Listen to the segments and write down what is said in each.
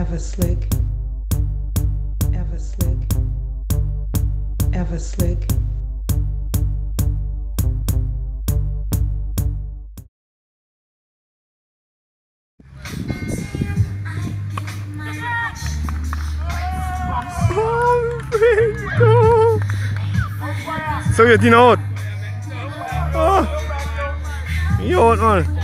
Ever slick. Ever slick. Ever slick. So je die out. Oh. Je out man.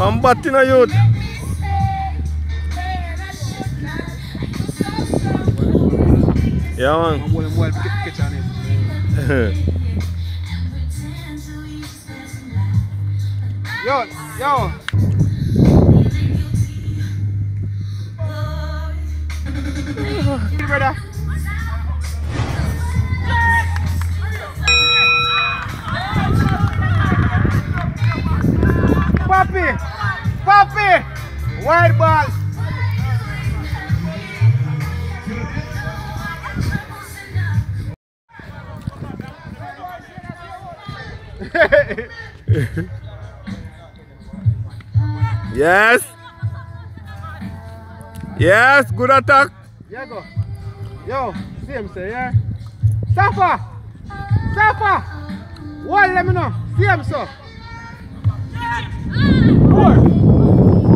Man batti na youth. Ja man. Wala mo wala catch on it. Yo, yo. Brother. Papi! Papi! Wide ball! yes. Yes, good attack. Yeah, go. Yo, see him say, yeah? Safa! Safa! One, let me know. See him, so.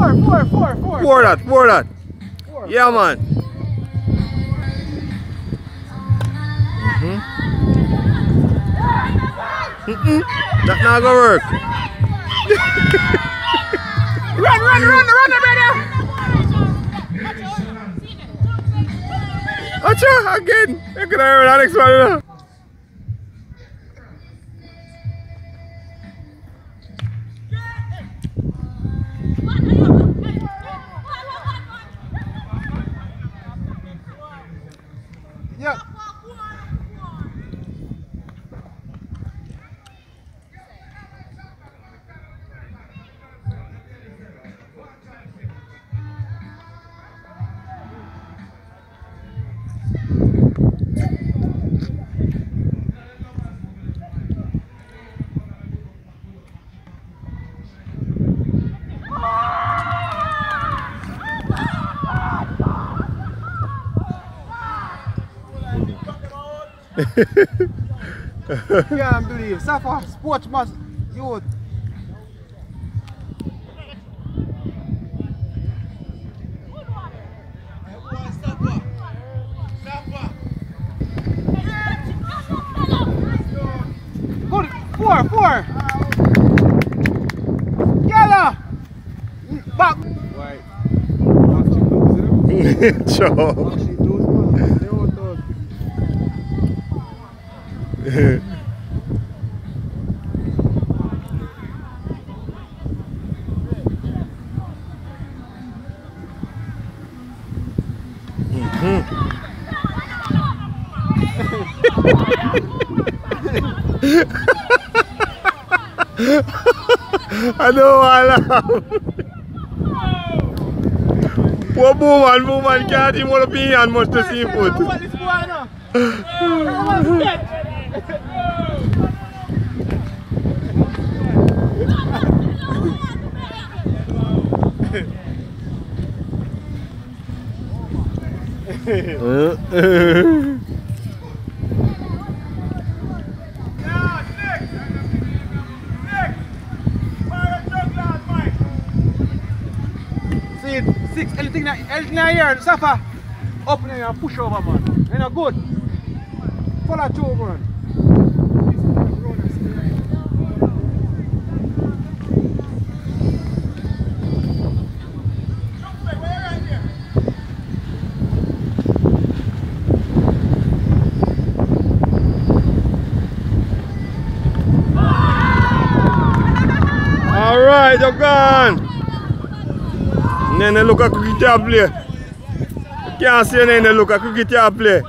Four, four, four, four. Pour that, pour that. Four. Yeah man. Mm-mm. That not gonna work. Run, run, run, run, brother! Acha, again. You can hear that next Can't believe. Safa, sports must youth. Good. Four, four. Yellow. Back. Right. Ciao. Ano alam? Woman, woman can't even want to be on much the seafood. What is going on? See, six, anything that, anything that here, up in here and push over, man. You know, good. Follow through, man. Alright, you're gone. Nene look at cricket you play. You can't say Nene look at cricket you play.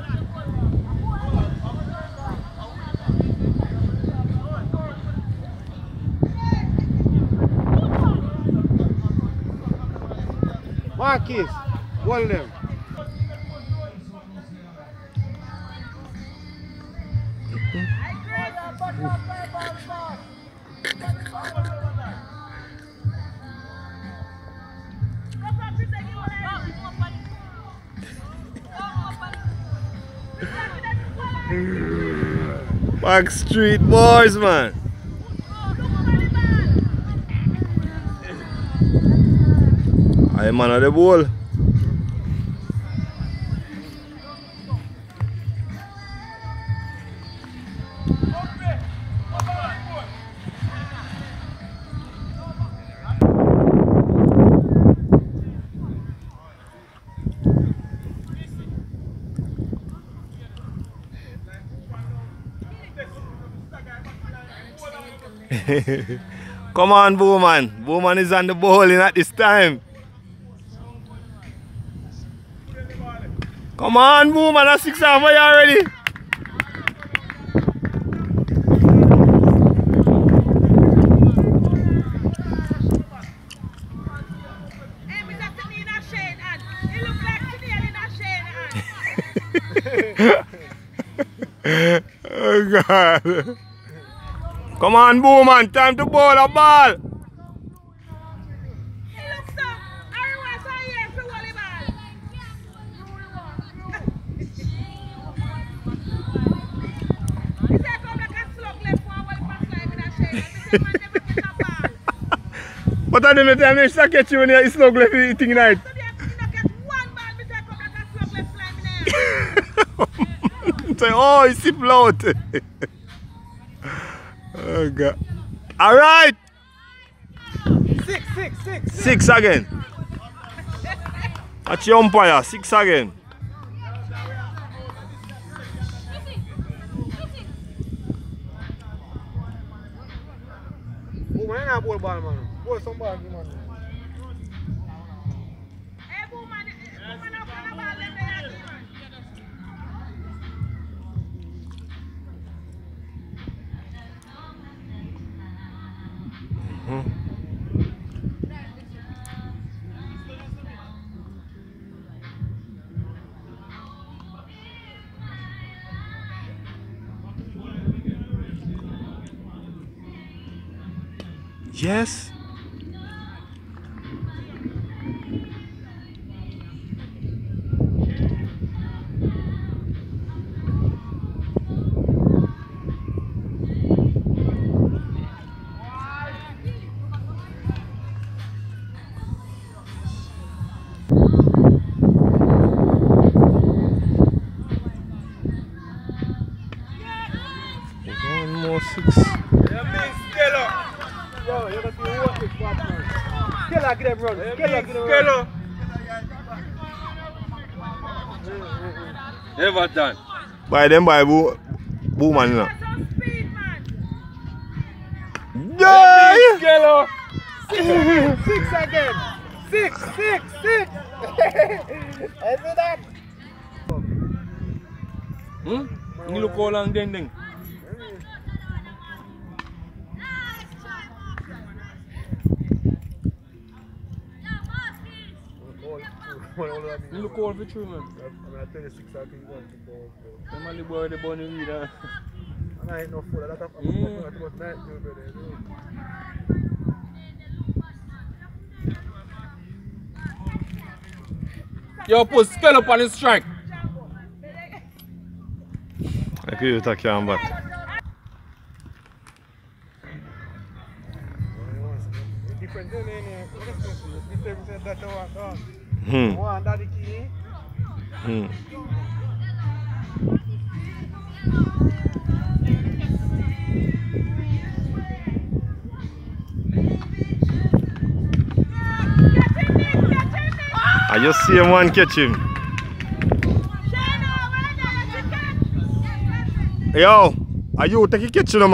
Marquis, hold them. Street boys, man. I man of the ball. Come on, Bowman. Bowman is on the bowling at this time. Come on, Bowman. That's six for you already. Oh, God. Come on, Bowman. Time to bowl a ball. it looks so everyone's out here for volleyball. He said come like a slug left one well pass like in a shade and me say man never get a ball. But at the time, they should catch you when you're snug left eating night. So they you not get one ball me say a slug left fly me oh, it's sip out. Oh, God. All right. Six, six, six, six. Again. That's your umpire. Six again. Oh, man, I ball ball, man. Ball some ball, man. Yes. Bay den bay bo, bo man yon. Yeah! Gelo! Six again! Six again! Six! Six! Six! I see that! Hmm? You look all on ding ding. Ni lu ko for true man. I'm gonna tell you six I think one to go. bro. Them only boy the bunny read ah. And I ain't no fool. That I'm Mm. about night, no brother. Yo, put Skello up on his strike. I could take him back. Different thing, eh, eh. Different that I want, uh, Hmm. One, daddy key. Hmm. I just see him one catch him. Yo, are you take a catch him,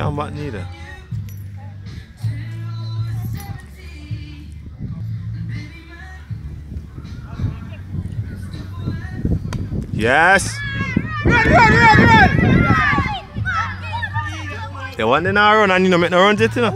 Can't back neither. Yes. Run, run, run, run! The they now run and you know make no run it, you know.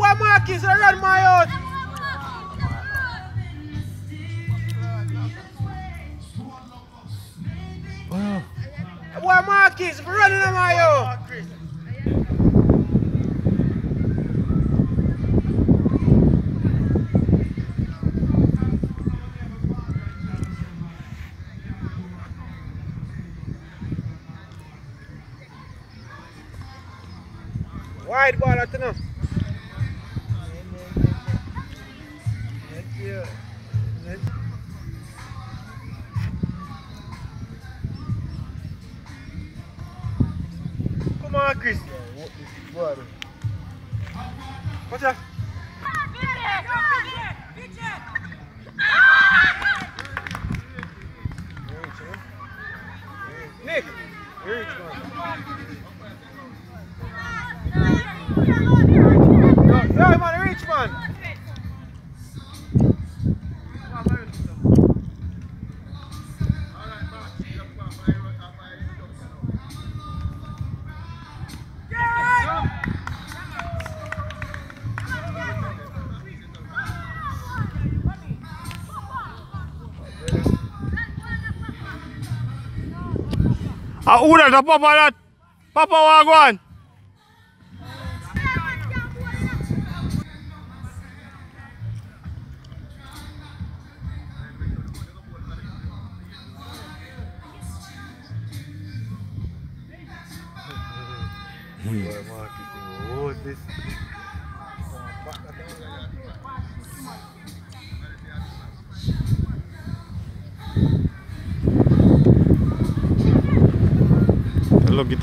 Reach, Ah, who that? The papa that? Papa Wagwan.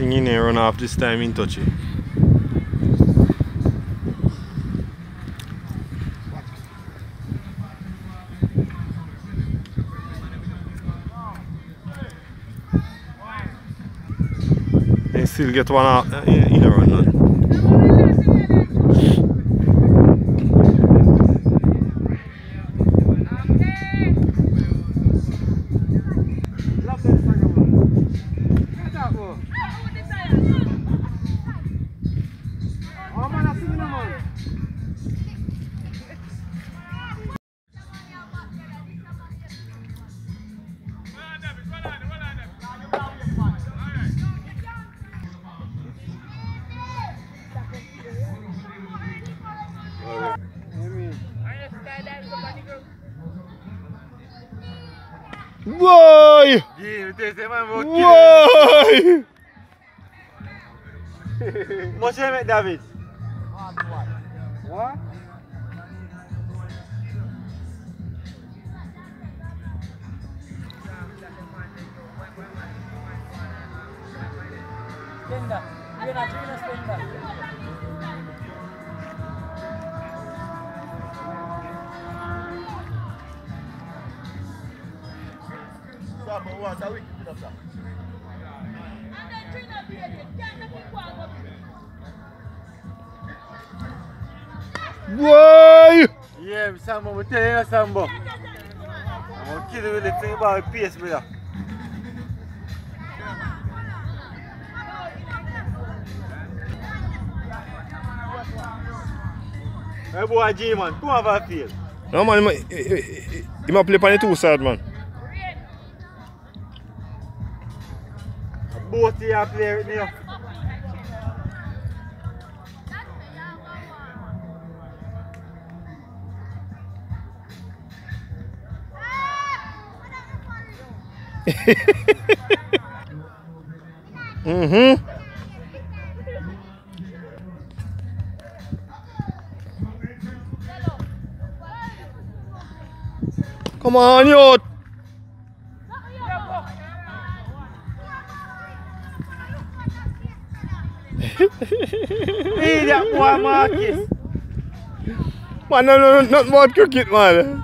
Look in here run off this time in touchy. They still get one out uh, in, in a run now. Yeah, this man will Boy! What's your name, David? What? Boy! Yeah, Sambo, we tell you, Sambo. I'm gonna kill you with the thing about the pace, brother. Hey boy, G man, come have a feel. No man, he might play on the two side man. Both of you play with me. Mm-hmm. Come on, you. Hey, that boy Marcus. Man, no, no, no, not about cricket, man.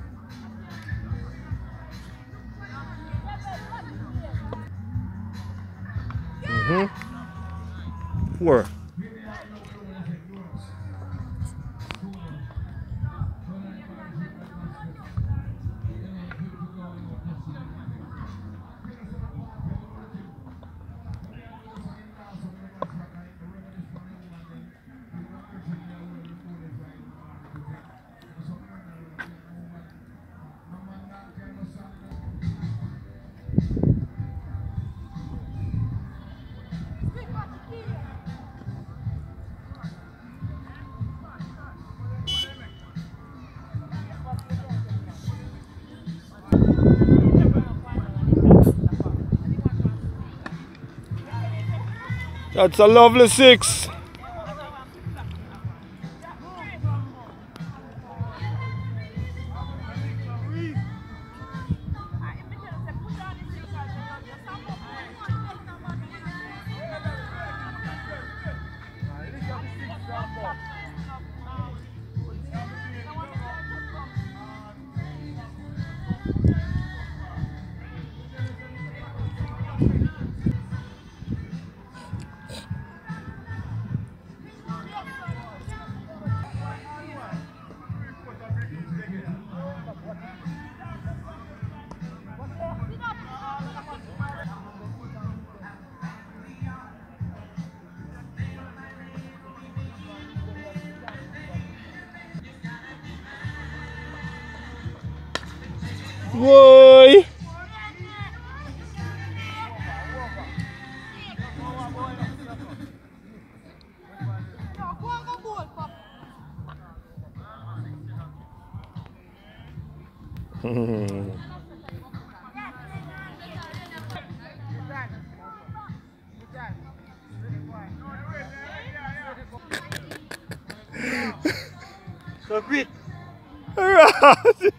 That's a lovely six.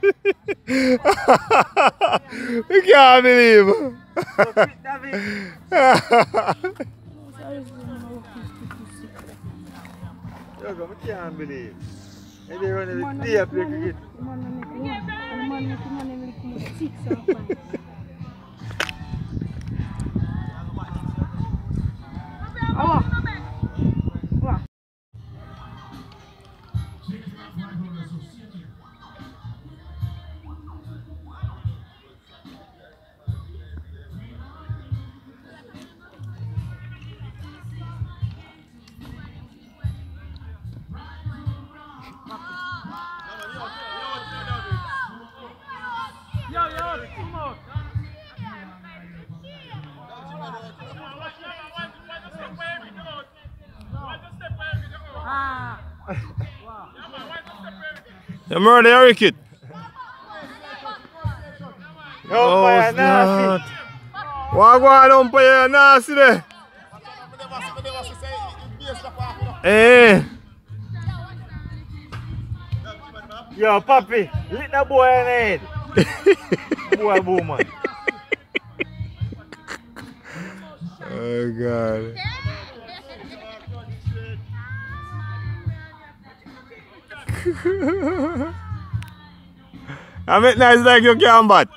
You can't believe. So quick, David. Yo, go, I can't believe. And they run every day I play cricket. You murder Eric kid. Yo, Oh, fire it's nasty. not. What go on nasty there? Eh. Yo, papi, lick that boy in the head. boy, boom, man. Oh God. Ahmet Naz'dan Gökhan Bat.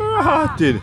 Ah, did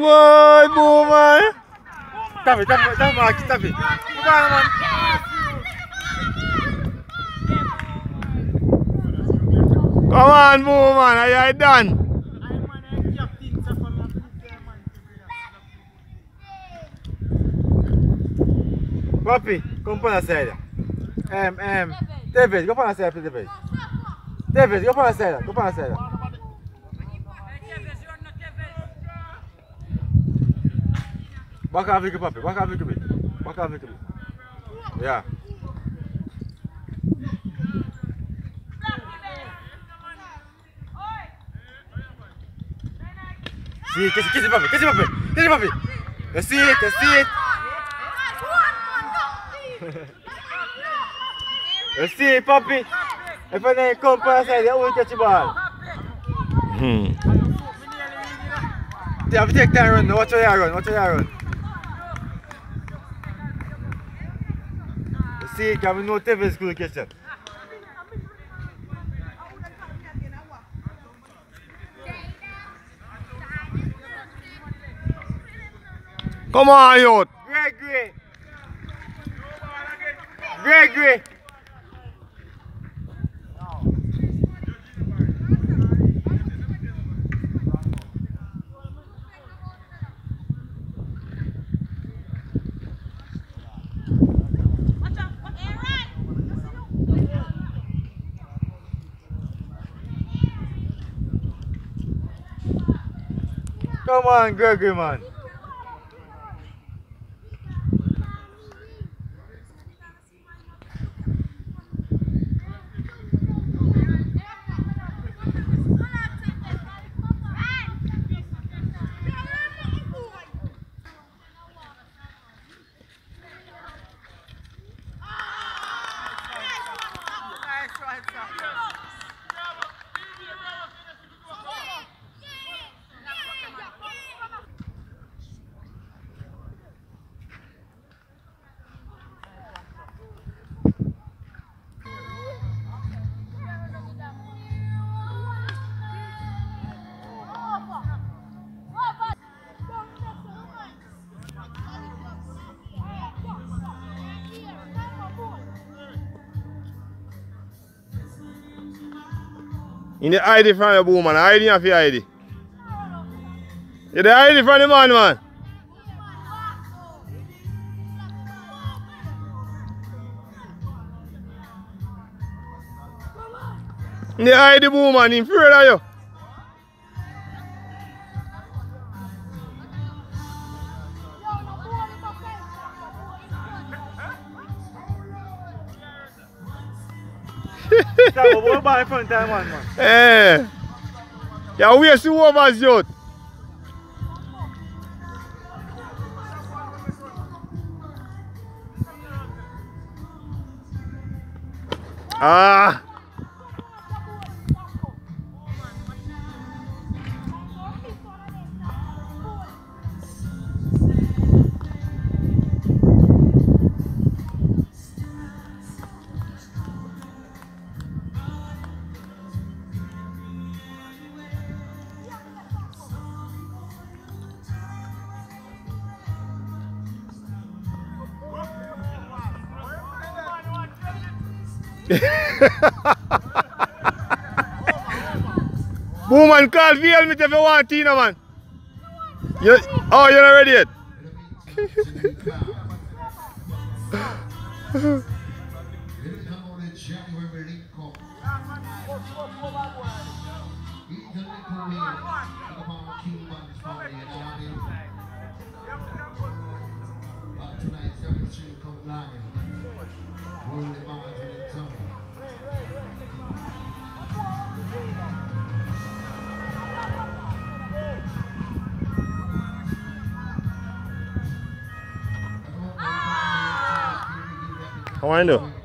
What, woman? Stop it, stop it, stop it, Mark, stop it. Come on, man. Come on, woman. Are you done? Papi, come para a séria. Um, um, David, go para a séria, please, David. David, go para a séria, go para a séria. Back off little papi, back off little bit. Back off little bit. Yeah. See, kiss it, kiss it, papi, kiss it, papi, kiss it, papi. You see it, you see it. You see it, papi. If I didn't come for a side, you won't catch the ball. Hmm. You have to take time run, now. watch how you run, watch how you run. You see, can we know Tevez school catch? Come on, youth. Gregory! Come on, Gregory, man. In the ID from your woman. Hiding off your ID. You the ID from the man, man. In the ID woman, in fear of you. In front of one, man? Eh. You waste two overs, youth. Ah. Woman, call VL me if you want Tina, man. You, oh, you're not ready yet? How I do?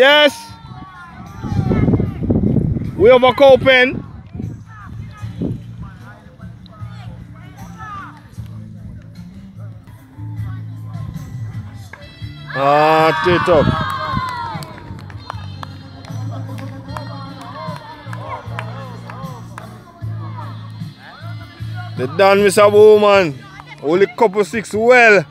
Yes! We have a open. Ah, Tito. They done, Mr. Woman. Only couple six well.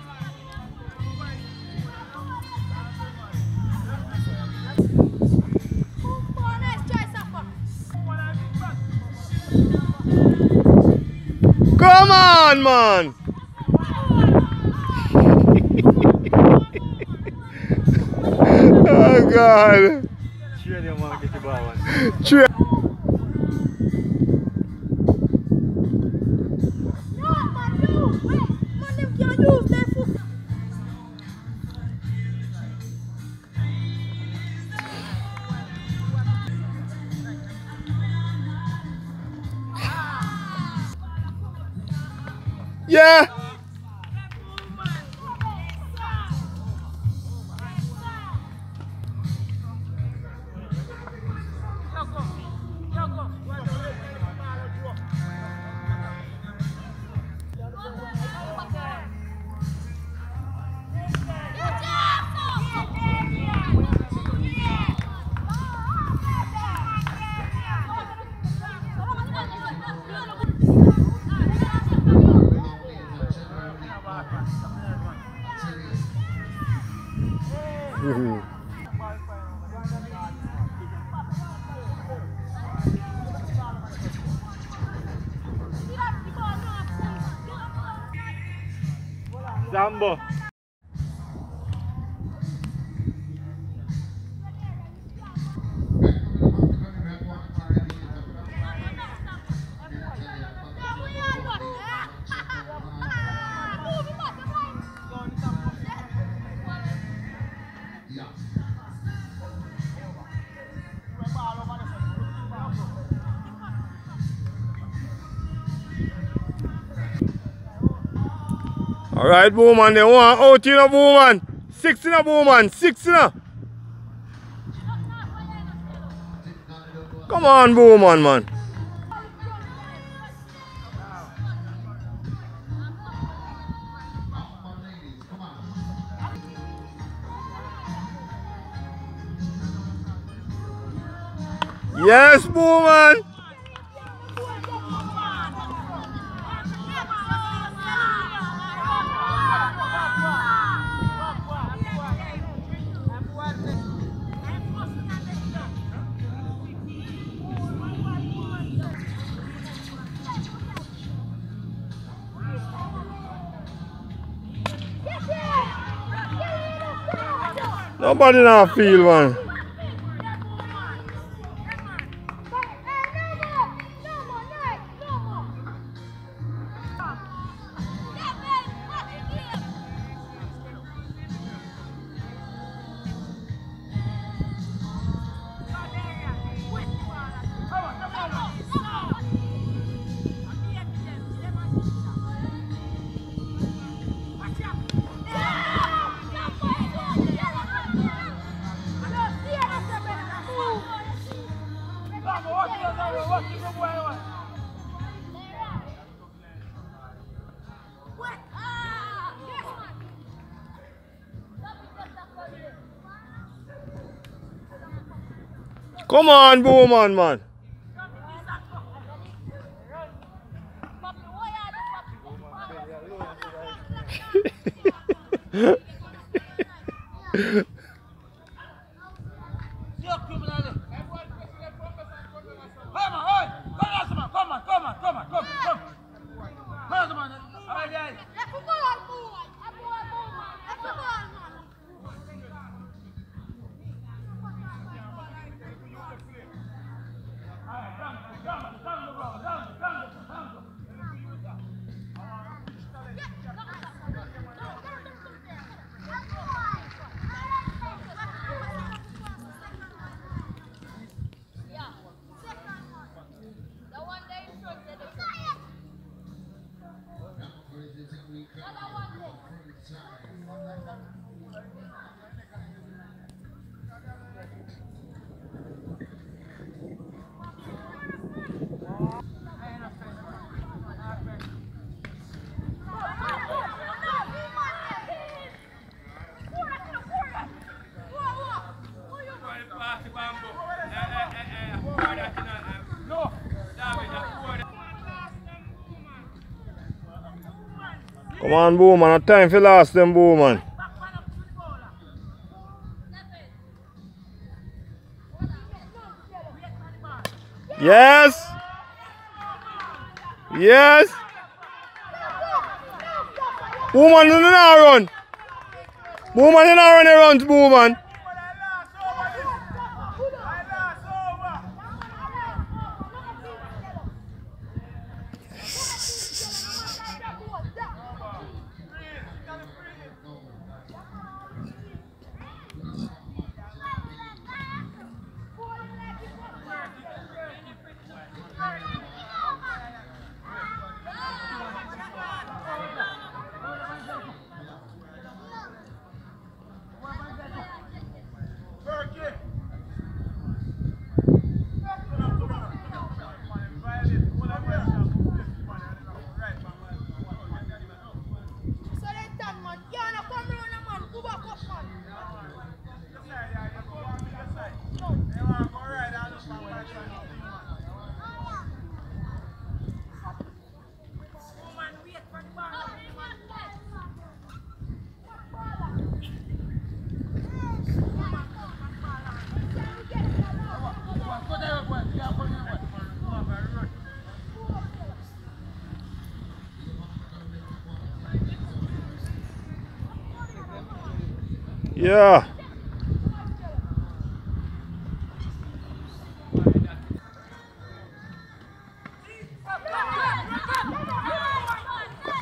Right, woman. They want out in a woman. Six in a woman. Six in a. Come on, woman, man. Yes, woman. Nobody not feel, man. Come on, Bowman, man. Everyone, come on! Come on, come on, come on, come on, come on, come on, Bowman. Not time for last them, Bowman. Yes. Yes. Bowman, you not run. Bowman, you not run around, Bowman. Yeah.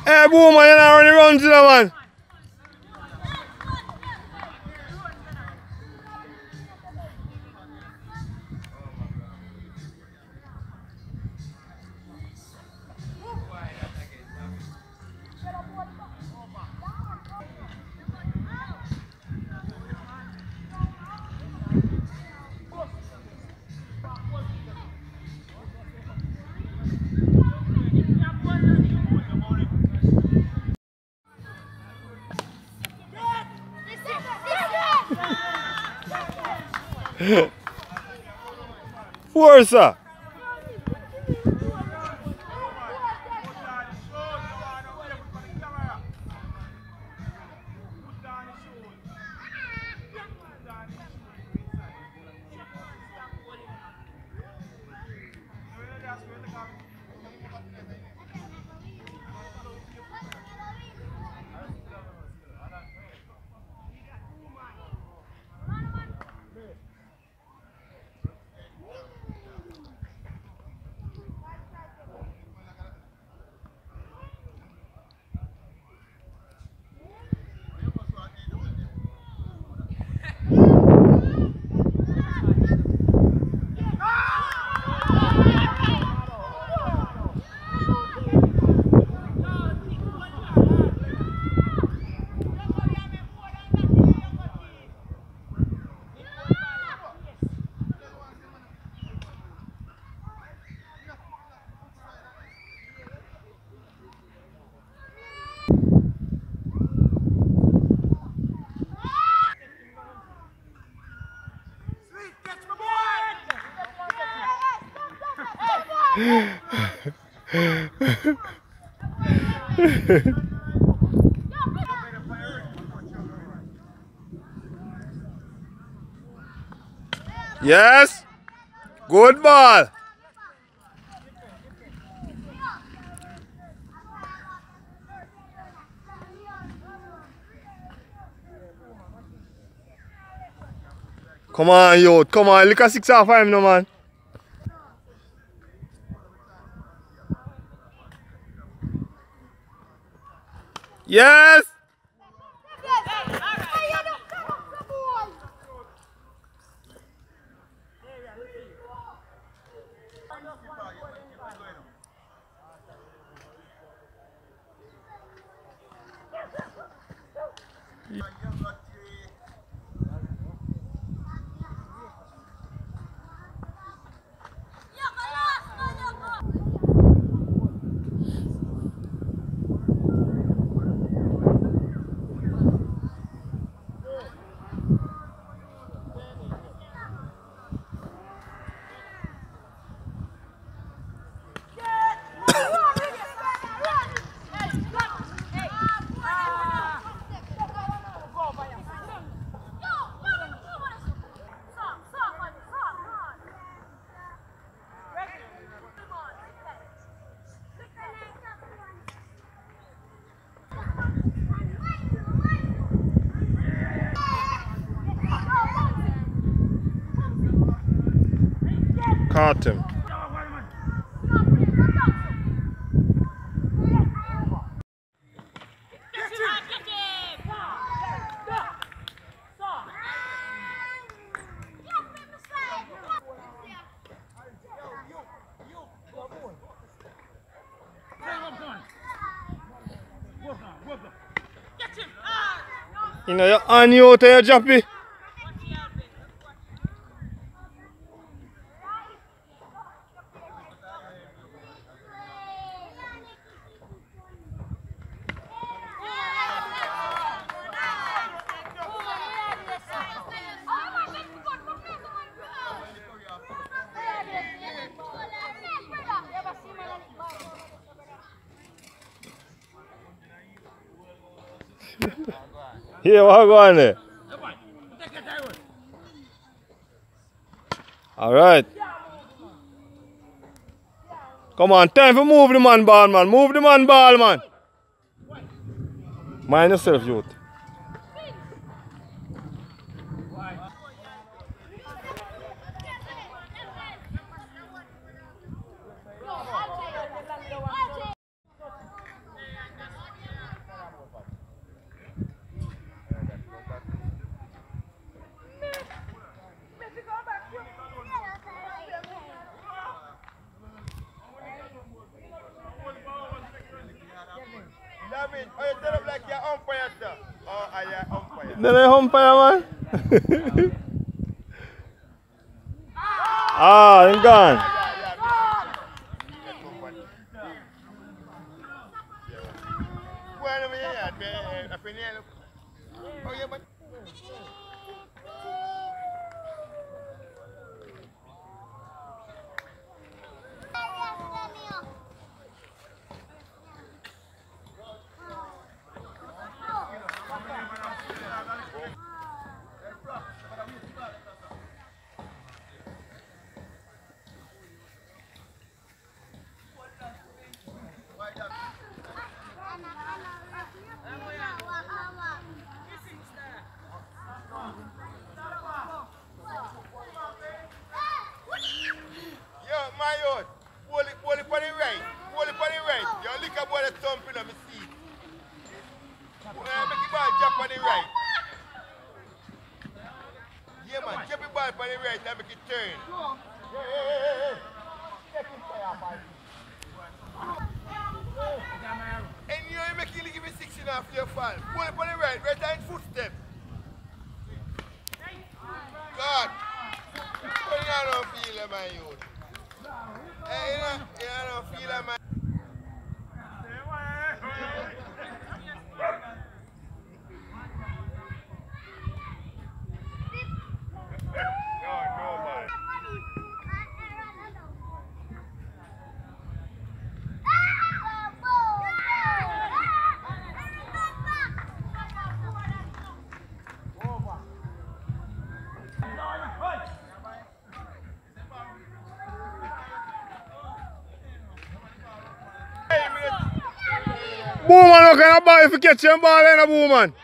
Hey, Bowman, you not running around to the man. Força! Yes. Good ball. Come on, yo. Come on. Look at 6 out 5 now, man. Yes! autumn. Yine ya ani ortaya Capi. Here, Wagwan. All right. Come on, time for move the man ball, man. Move the man ball, man. Mind yourself, youth. Bowman what kind of ball if you catch him ball in a Bowman?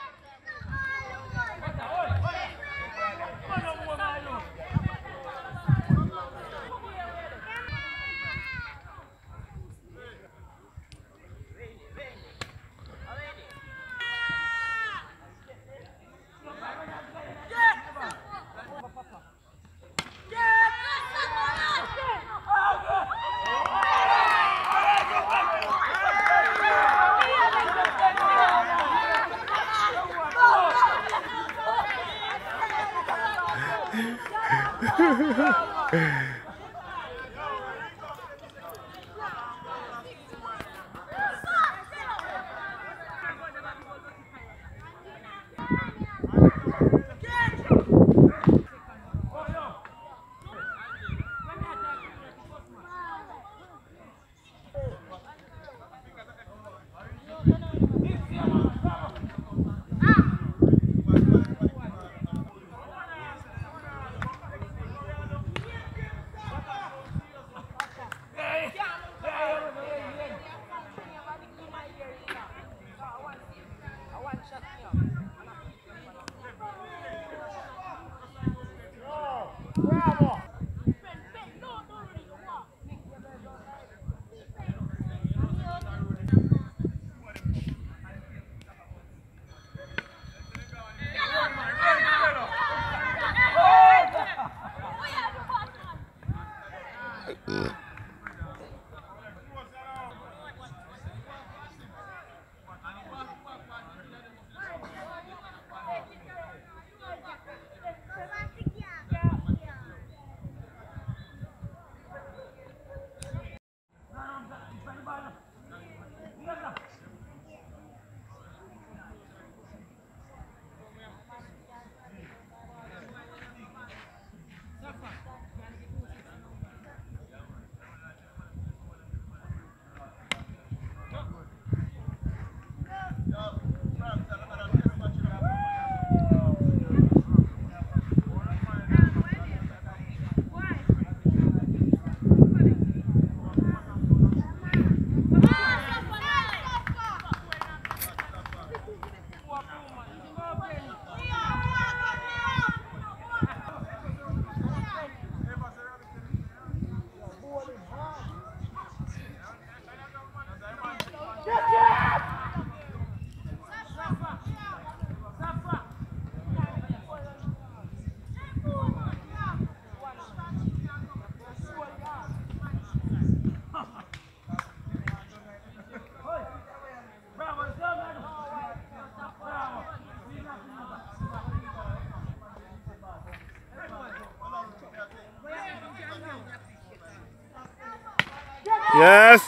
Yes.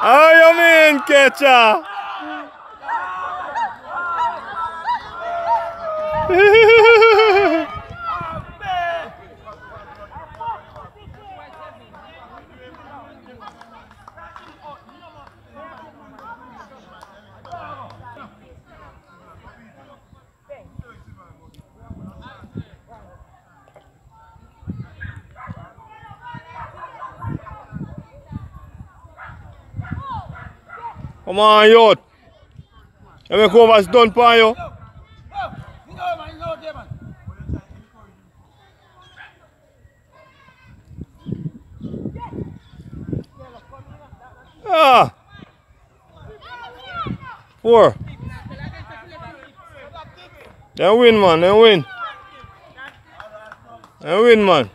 Oh, you mean, Ketcha? Come on, youth. Let me go over done for you. Ah. Four. Then win, man. Then win. Then win, man.